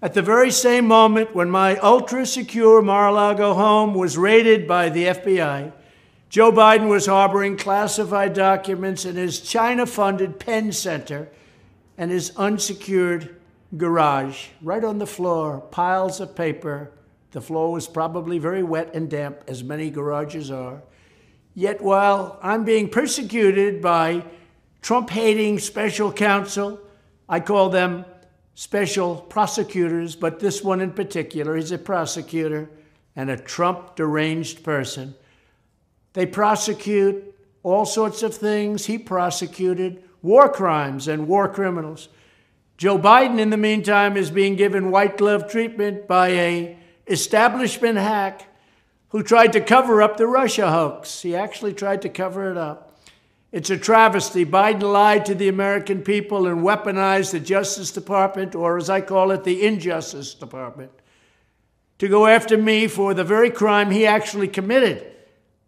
At the very same moment when my ultra secure Mar a Lago home was raided by the FBI, Joe Biden was harboring classified documents in his China funded Penn Center and his unsecured garage, right on the floor, piles of paper. The floor was probably very wet and damp, as many garages are. Yet while I'm being persecuted by Trump hating special counsel, I call them special prosecutors, but this one in particular, he's a prosecutor and a Trump deranged person. They prosecute all sorts of things. He prosecuted war crimes and war criminals. Joe Biden, in the meantime, is being given white glove treatment by a establishment hack who tried to cover up the Russia hoax. He actually tried to cover it up. It's a travesty. Biden lied to the American people and weaponized the Justice Department, or as I call it, the Injustice Department, to go after me for the very crime he actually committed.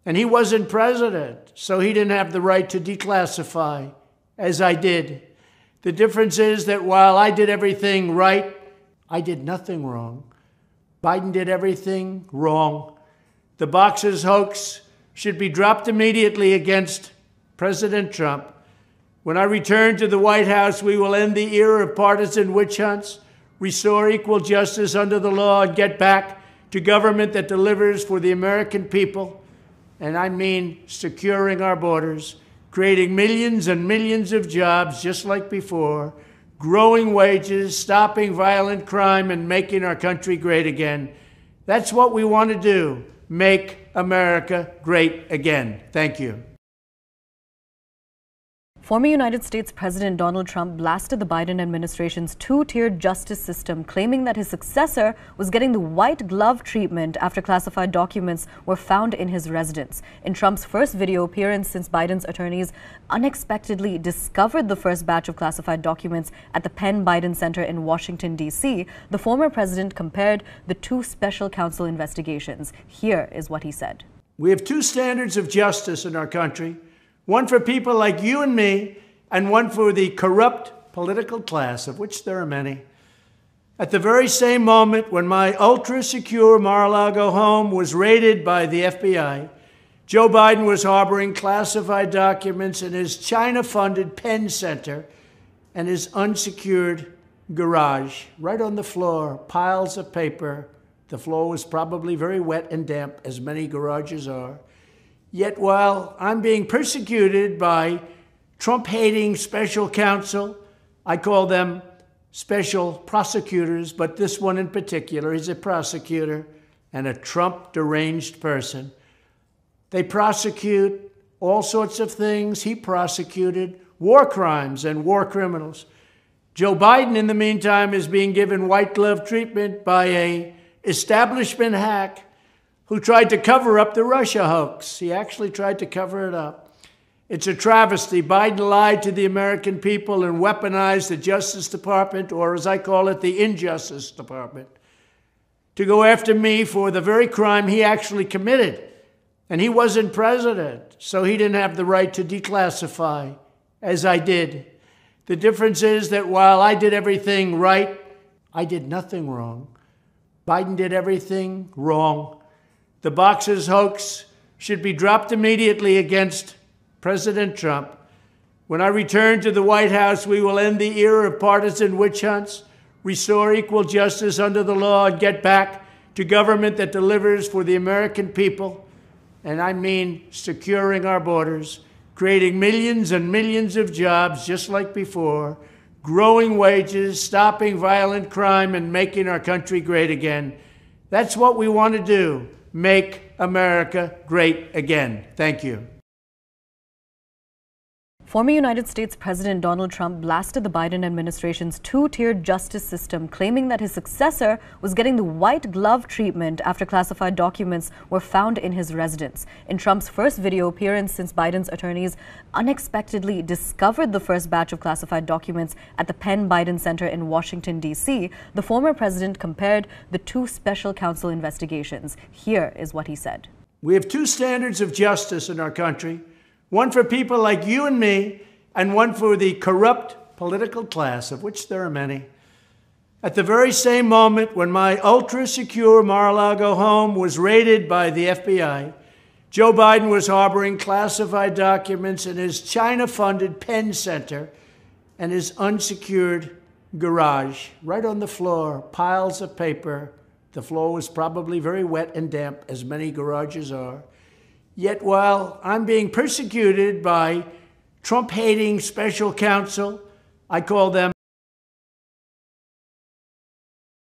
And he wasn't president, so he didn't have the right to declassify, as I did. The difference is that while I did everything right, I did nothing wrong. Biden did everything wrong. The boxers hoax should be dropped immediately against President Trump. When I return to the White House, we will end the era of partisan witch hunts, restore equal justice under the law, and get back to government that delivers for the American people. And I mean securing our borders, creating millions and millions of jobs just like before, growing wages, stopping violent crime, and making our country great again. That's what we want to do make America great again. Thank you. Former United States President Donald Trump blasted the Biden administration's two-tiered justice system, claiming that his successor was getting the white glove treatment after classified documents were found in his residence. In Trump's first video appearance since Biden's attorneys unexpectedly discovered the first batch of classified documents at the Penn Biden Center in Washington, D.C., the former president compared the two special counsel investigations. Here is what he said. We have two standards of justice in our country one for people like you and me, and one for the corrupt political class, of which there are many. At the very same moment when my ultra secure Mar a Lago home was raided by the FBI, Joe Biden was harboring classified documents in his China funded Penn Center and his unsecured garage, right on the floor, piles of paper. The floor was probably very wet and damp, as many garages are. Yet while I'm being persecuted by Trump hating special counsel, I call them special prosecutors, but this one in particular, he's a prosecutor and a Trump deranged person. They prosecute all sorts of things. He prosecuted war crimes and war criminals. Joe Biden, in the meantime, is being given white glove treatment by a establishment hack who tried to cover up the Russia hoax. He actually tried to cover it up. It's a travesty. Biden lied to the American people and weaponized the Justice Department, or as I call it, the Injustice Department, to go after me for the very crime he actually committed. And he wasn't president, so he didn't have the right to declassify, as I did. The difference is that while I did everything right, I did nothing wrong. Biden did everything wrong. The boxers hoax should be dropped immediately against President Trump. When I return to the White House, we will end the era of partisan witch hunts, restore equal justice under the law, and get back to government that delivers for the American people. And I mean securing our borders, creating millions and millions of jobs just like before, growing wages, stopping violent crime, and making our country great again. That's what we want to do make America great again. Thank you. Former United States President Donald Trump blasted the Biden administration's two-tiered justice system, claiming that his successor was getting the white glove treatment after classified documents were found in his residence. In Trump's first video appearance since Biden's attorneys unexpectedly discovered the first batch of classified documents at the Penn Biden Center in Washington, D.C., the former president compared the two special counsel investigations. Here is what he said. We have two standards of justice in our country one for people like you and me, and one for the corrupt political class, of which there are many. At the very same moment when my ultra secure Mar a Lago home was raided by the FBI, Joe Biden was harboring classified documents in his China funded Penn Center and his unsecured garage, right on the floor, piles of paper. The floor was probably very wet and damp, as many garages are. Yet while I'm being persecuted by Trump hating special counsel, I call them